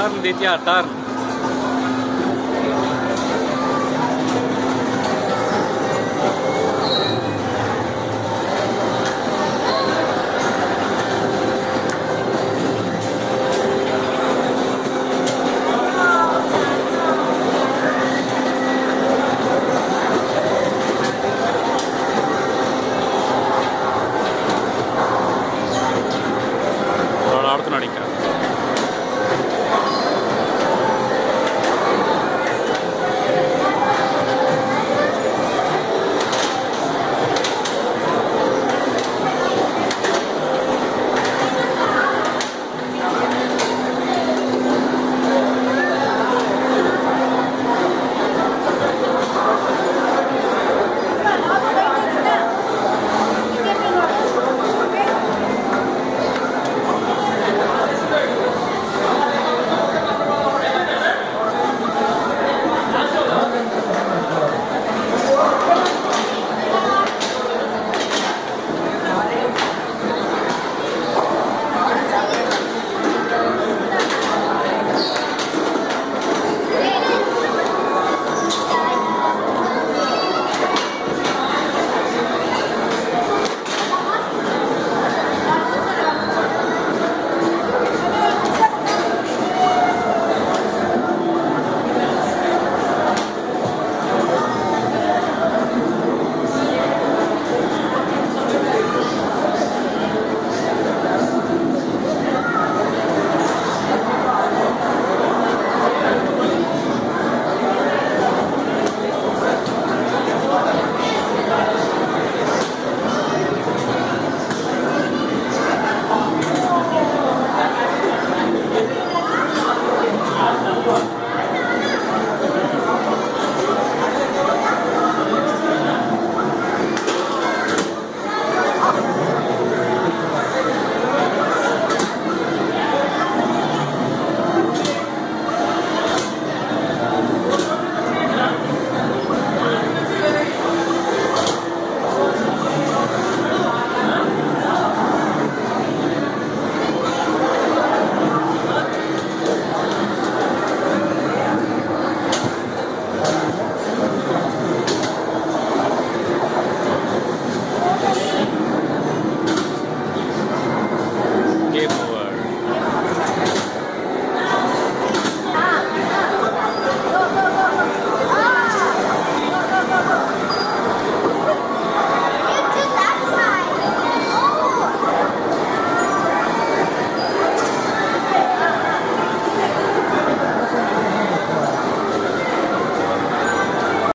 tarde di teatar. ఆడుతున్నాడు ఇంకా